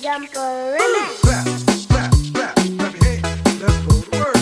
jump around. Clap, clap, clap, clap your hands. Let's what the word.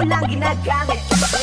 mo lang ginagamit.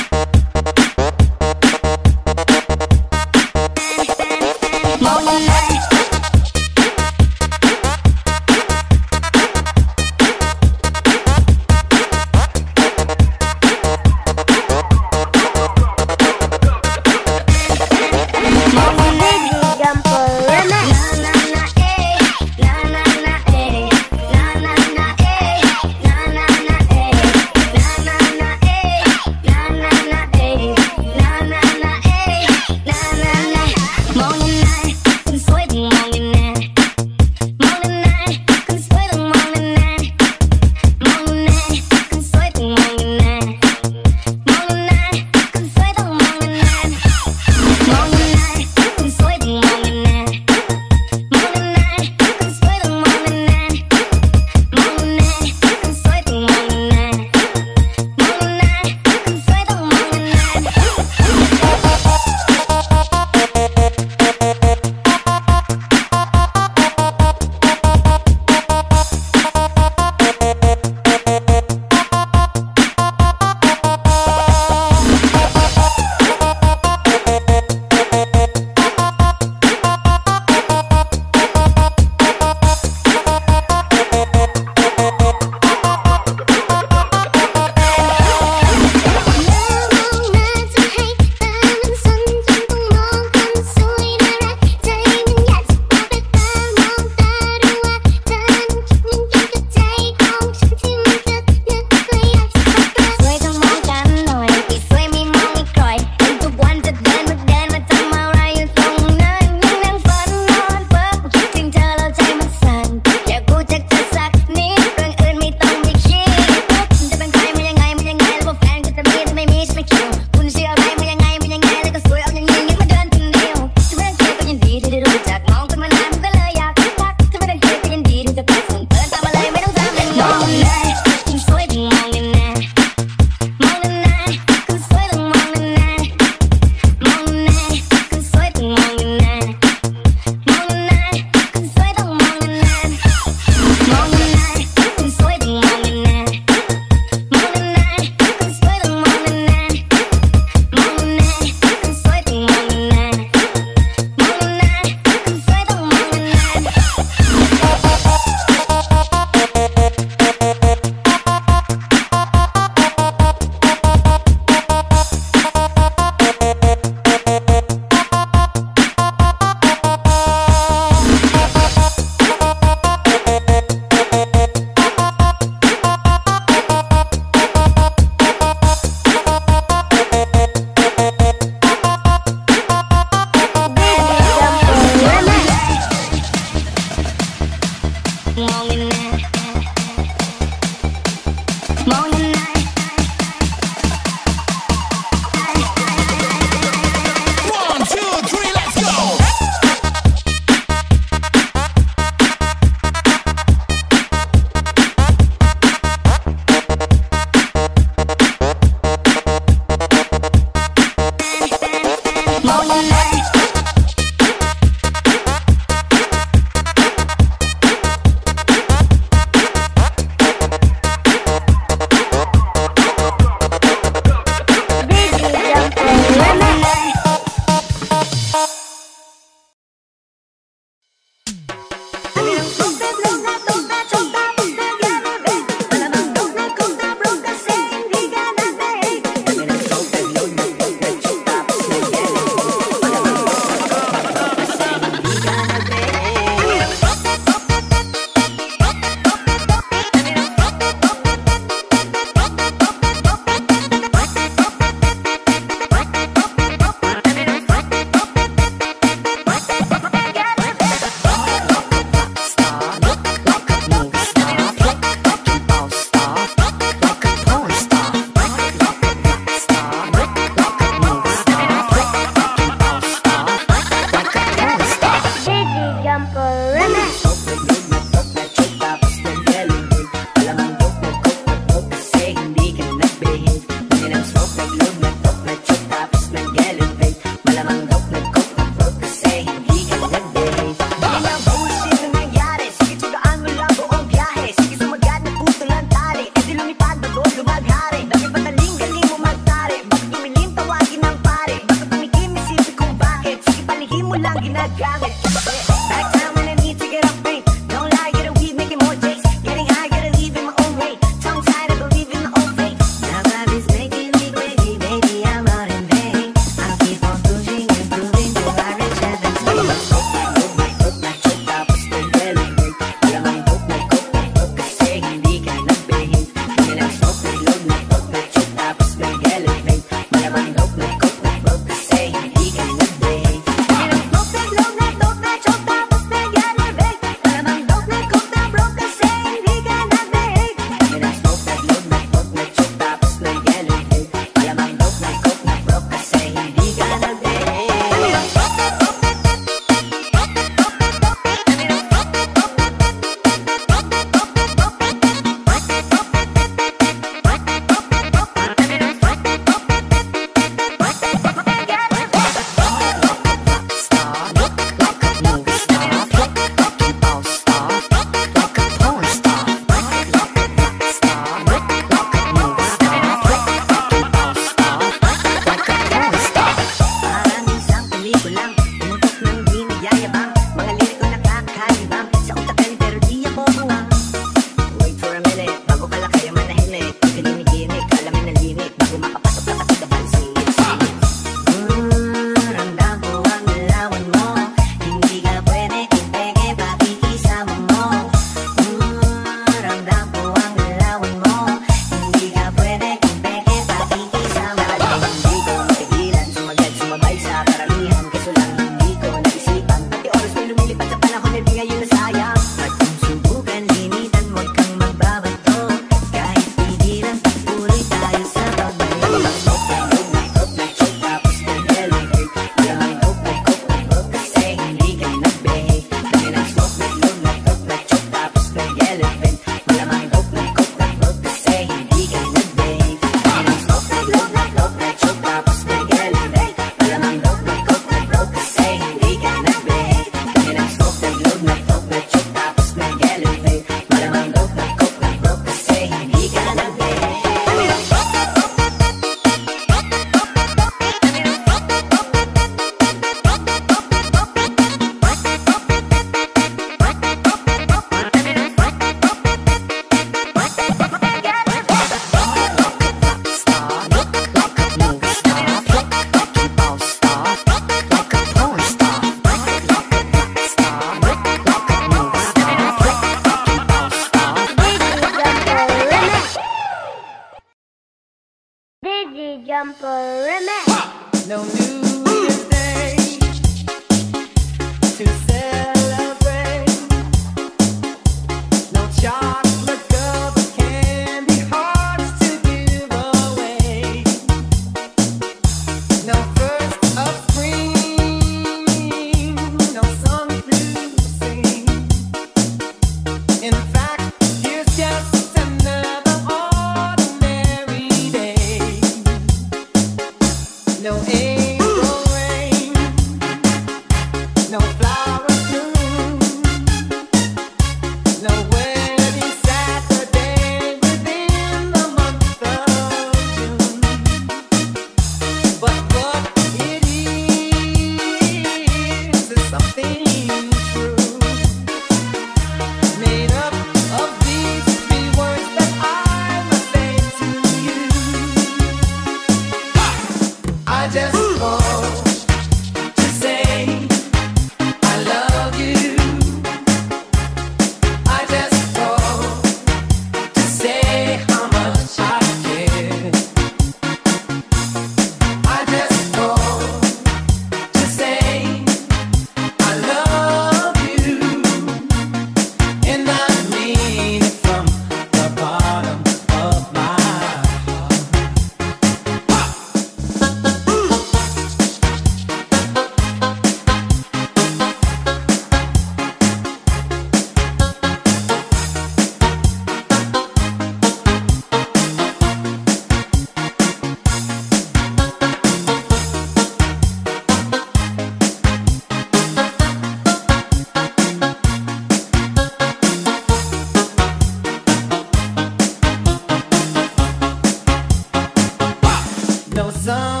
zone.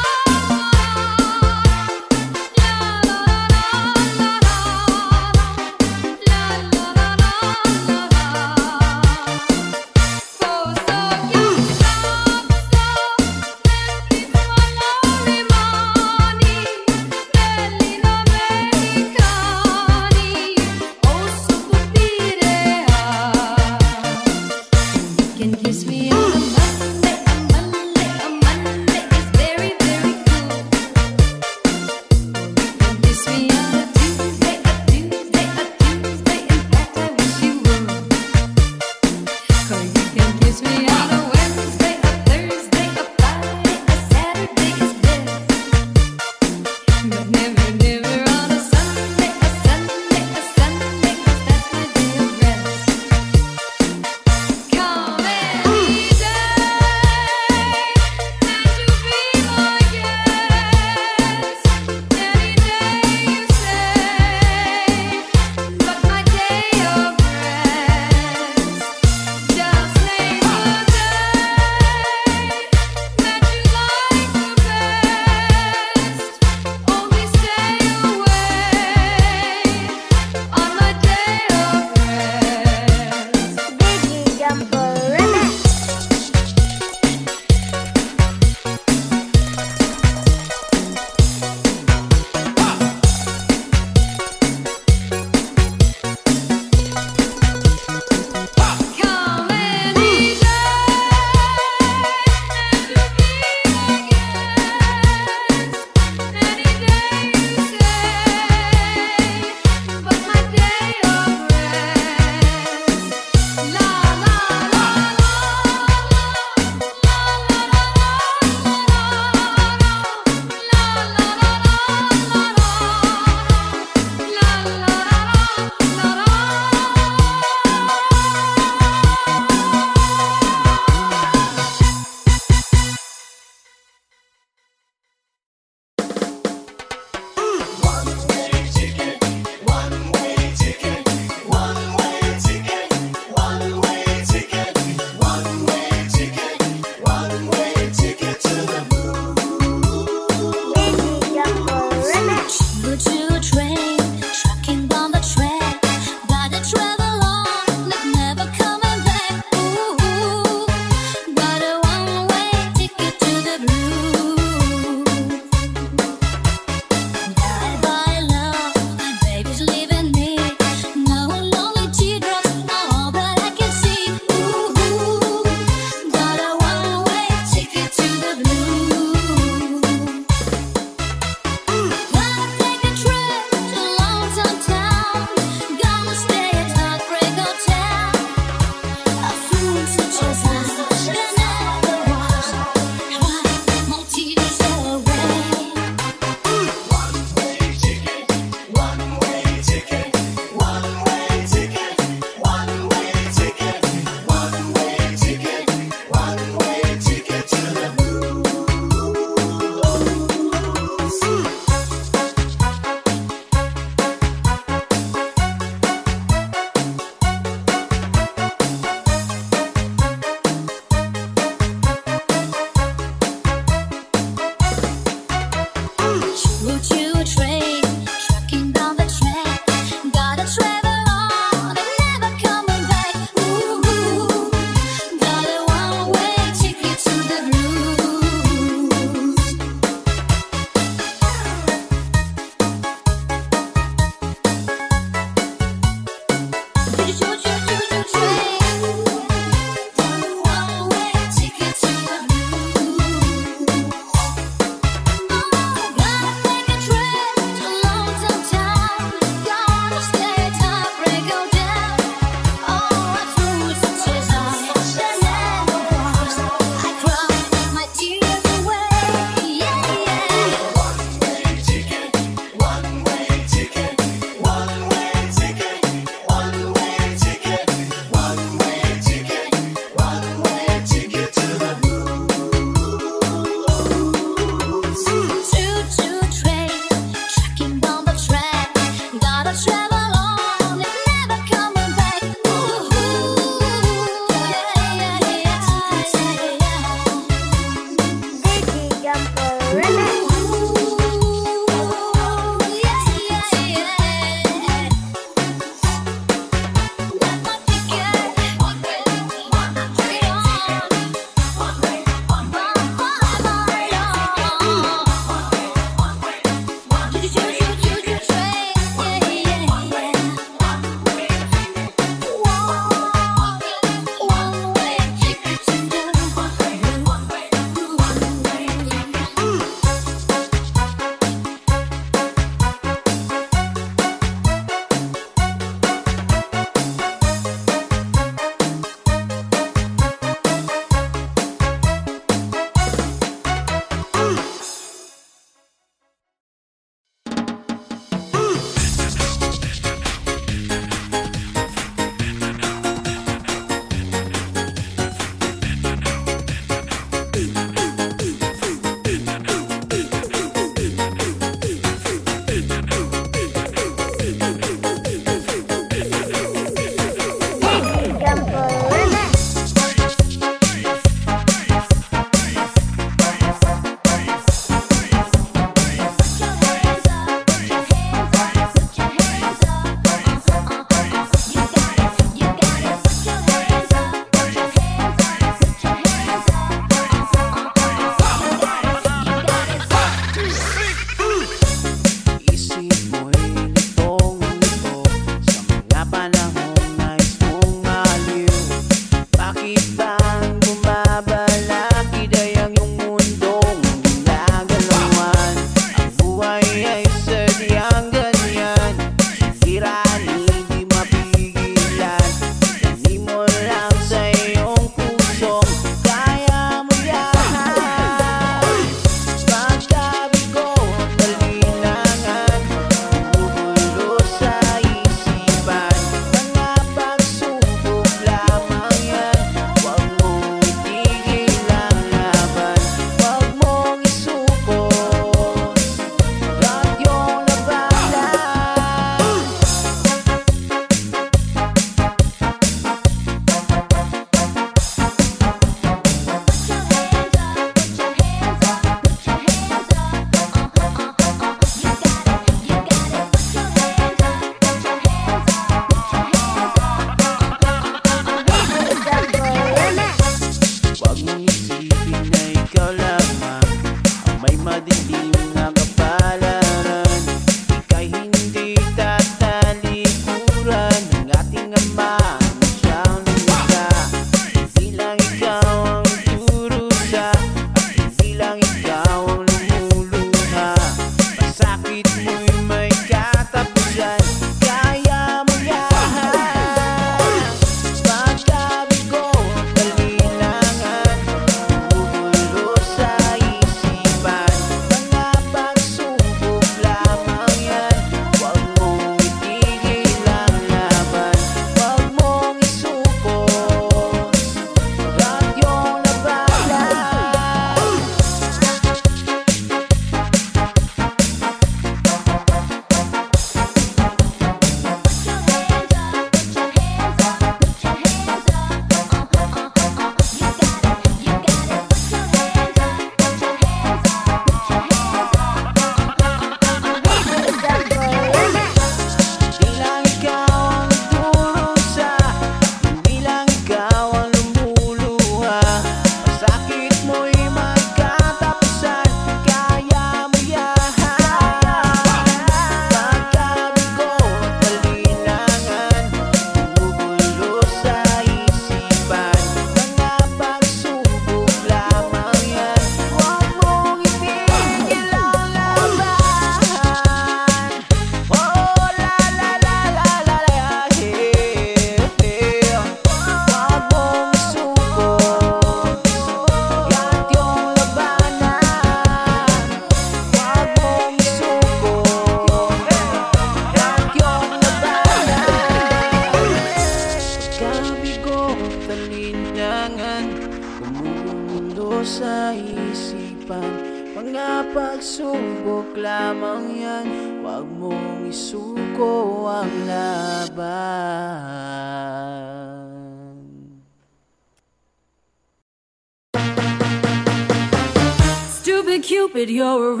Stupid Cupid,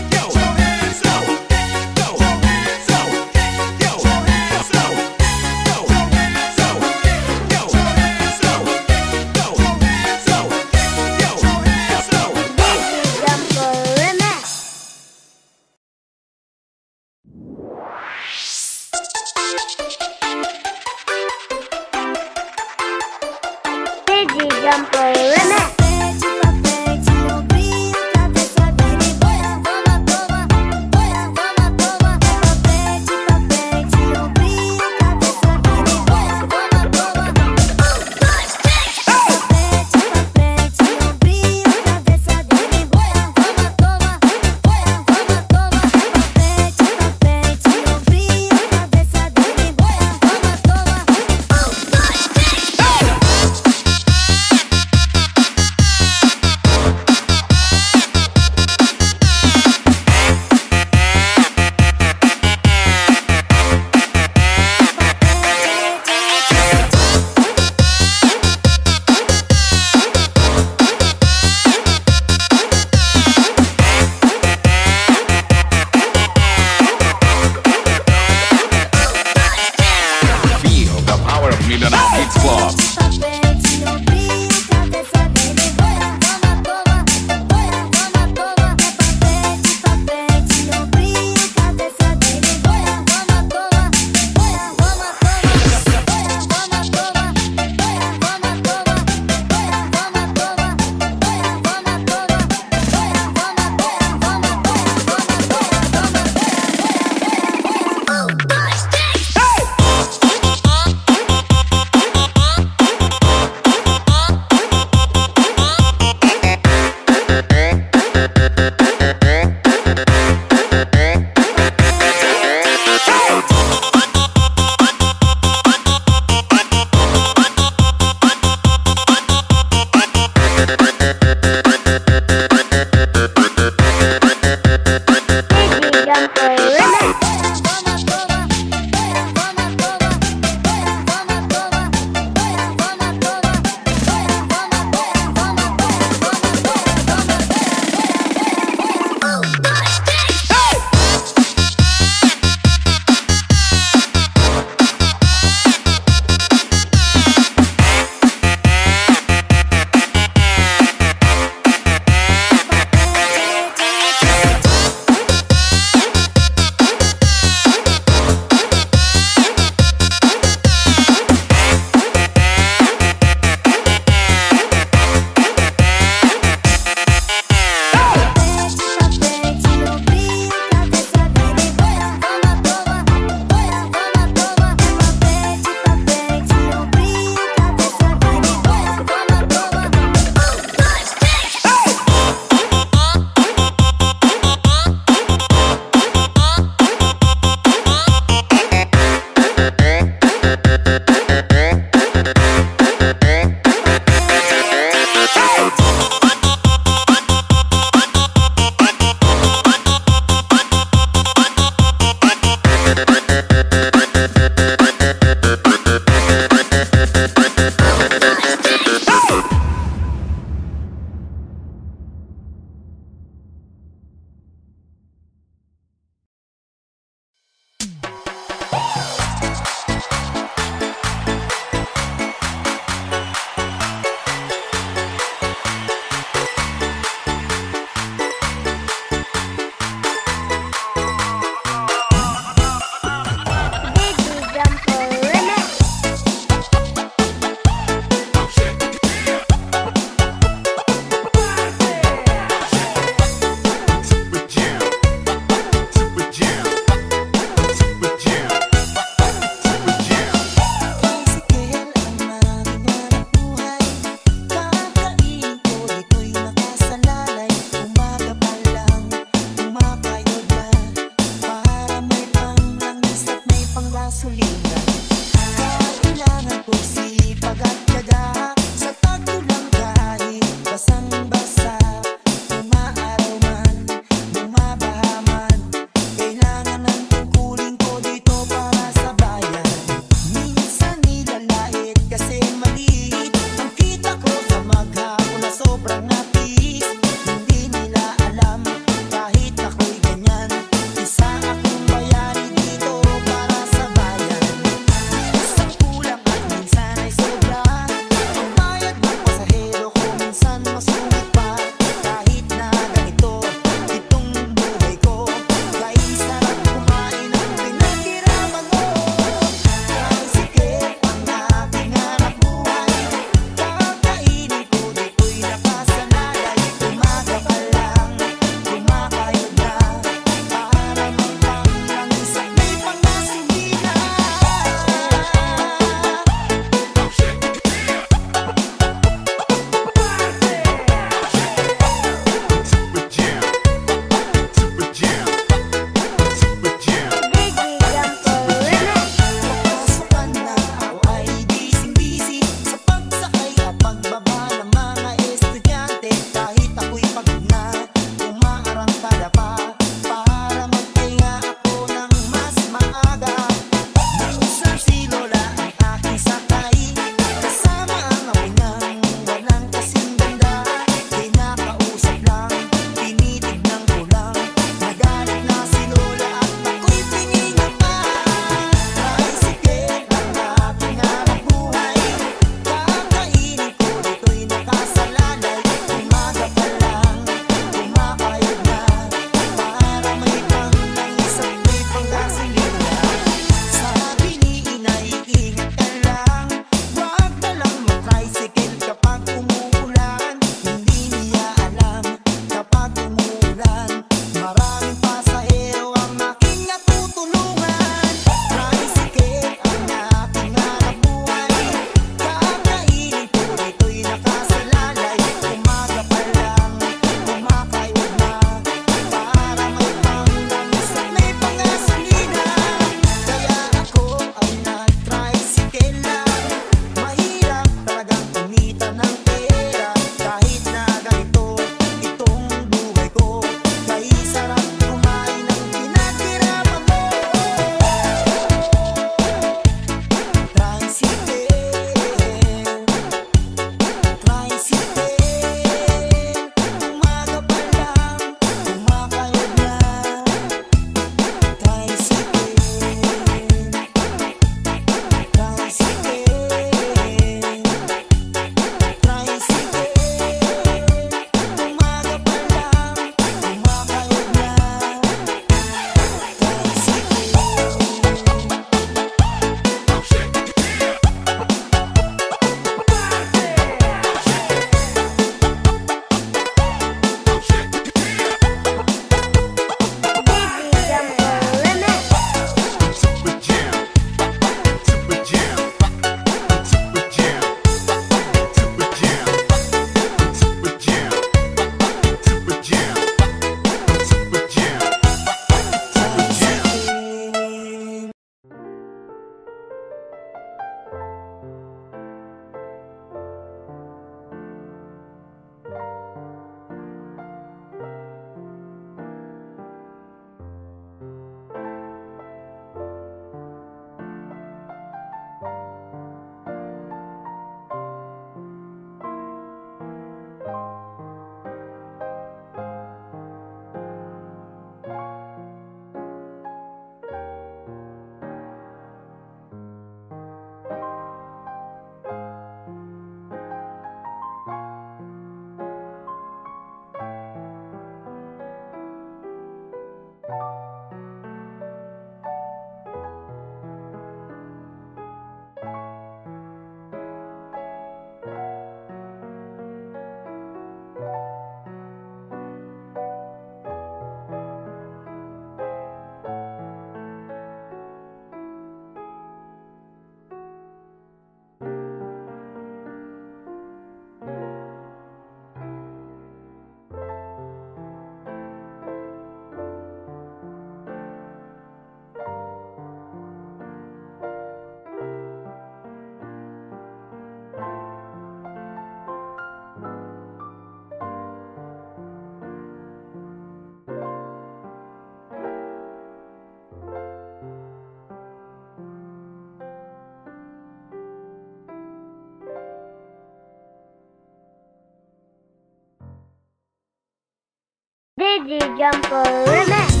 DJ Jumper Remix.